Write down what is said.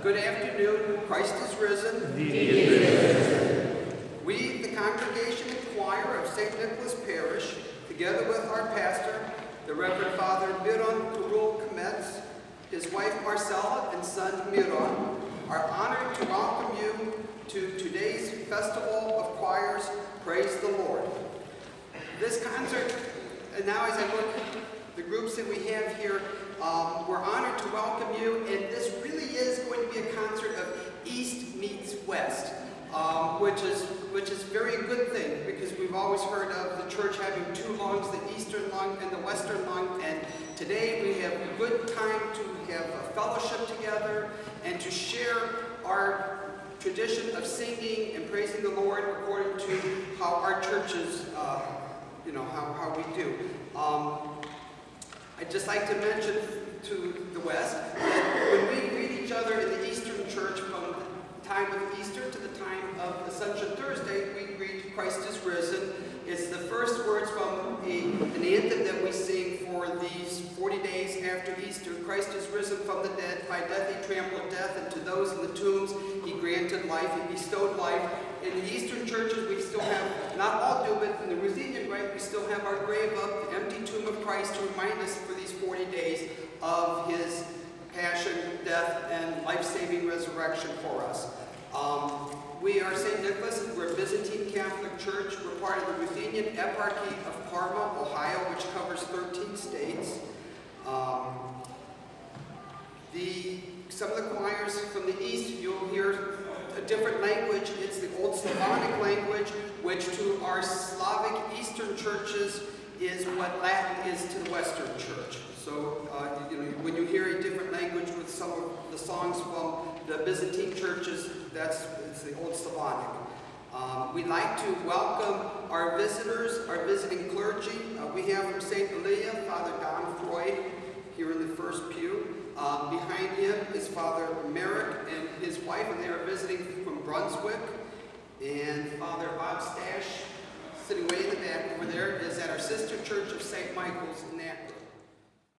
Good afternoon. Christ is risen. We, the congregation and choir of St. Nicholas Parish, together with our pastor, the Reverend Father Miron Kerul-Kmec, his wife Marcella, and son Miron, are honored to welcome you to today's Festival of Choirs. Praise the Lord. This concert, and now as I look at the groups that we have here, um, we're honored to welcome you, and this really is going to be a concert of East meets West, um, which is which is very good thing because we've always heard of the church having two lungs, the eastern lung and the western lung, and today we have a good time to have a fellowship together and to share our tradition of singing and praising the Lord according to how our churches, uh, you know, how, how we do. Um, I'd just like to mention to the West that when we greet each other in the Eastern Church from the time of Easter to the time of Ascension Thursday, we read Christ is risen. It's the first words from a, an anthem that we sing for these 40 days after Easter. Christ is risen from the dead. By death he trampled death, and to those in the tombs he granted life. He bestowed life. In the Eastern churches, we still have, not all do, but in the Ruthenian Rite, we still have our grave up, the empty tomb of Christ, to remind us for these 40 days of his passion, death, and life-saving resurrection for us. Um, we are St. Nicholas, we're a Byzantine Catholic Church. We're part of the Ruthenian Eparchy of Parma, Ohio, which covers 13 states. Um, the, some of the choirs from the east, you'll hear a different language. It's the Old Slavonic language, which to our Slavic Eastern churches is what Latin is to the Western Church. So, uh, you know, when you hear a different language with some of the songs from the Byzantine churches, that's it's the Old Slavonic. Um, we'd like to welcome our visitors, our visiting clergy. Uh, we have from St. Elia, Father Don Freud, here in the first pew. Um, behind him is Father Merrick and his wife, and they are visiting from Brunswick. And Father Bob Stash, sitting way in the back over there, is at our sister church of St. Michael's in Natchitoches.